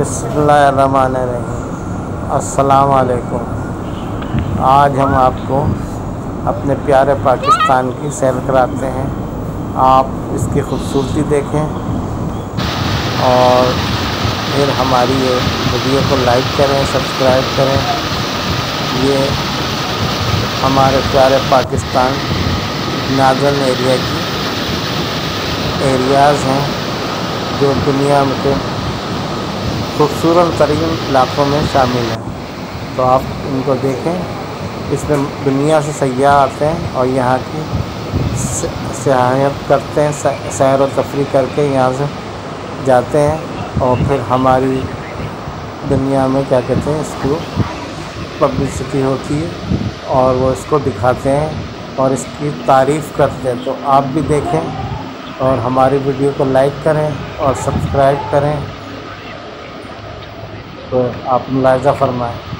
بسم اللہ الرحمن الرحیم السلام علیکم آج ہم آپ کو اپنے پیارے پاکستان کی سیر کراتے ہیں۔ آپ اس کی خوبصورتی دیکھیں اور پھر ہماری یہ ویڈیو کو لائک کریں، سبسکرائب کریں۔ یہ ہمارے پیارے پاکستان ناظرن ایریا کی ایریاز ہیں جو دنیا کے خوبصورت ترین علاقوں میں شامل ہیں۔ تو آپ ان کو دیکھیں۔ اس میں دنیا سے سیاح آتے ہیں اور یہاں کی سیاحت کرتے ہیں سیر و تفریح کر کے یہاں سے جاتے ہیں۔ اور پھر ہماری دنیا میں کیا کہتے ہیں، اس کو پبلسٹی ہوتی ہے اور وہ اس کو دکھاتے ہیں اور اس کی تعریف کرتے ہیں۔ تو آپ بھی دیکھیں اور ہماری ویڈیو کو لائک کریں اور سبسکرائب کریں۔ تو آپ ملاحظہ فرمائیں۔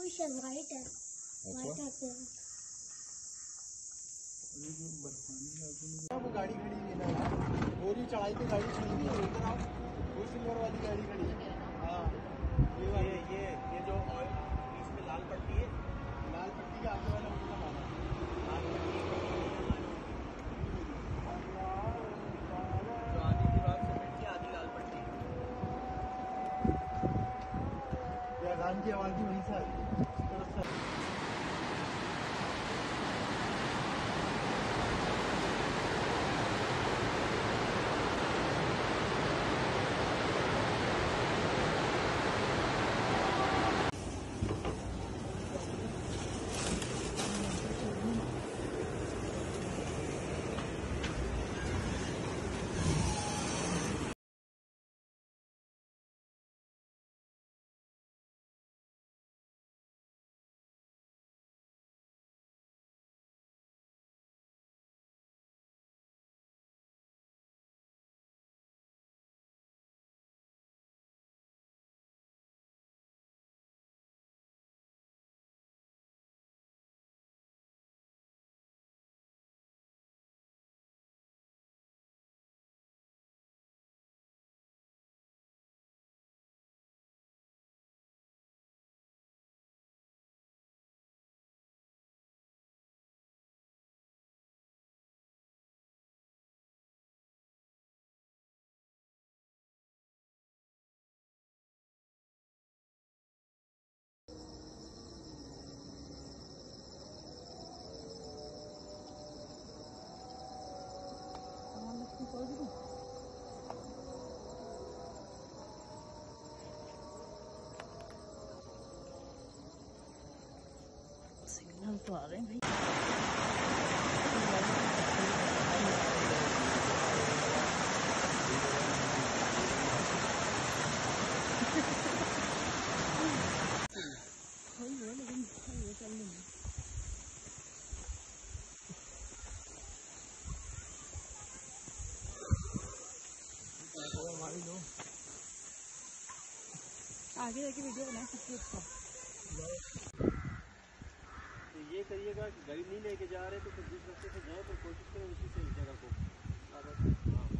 رائٹ ہے گاڑی کھڑی ہے نا چڑھائی پہ گاڑی کھڑی ہے ادھر وہ سلور والی گاڑی کھڑی ہے ہاں یہ والی یہ یہ جو 好冷，好冷，真冷。啊，今天这个视频呢，就到此结束。کریے گا کہ گاڑی نہیں لے کے جا رہے تو پھر جس راستے سے جائیں تو کوشش کریں اسی سے اس جگہ کو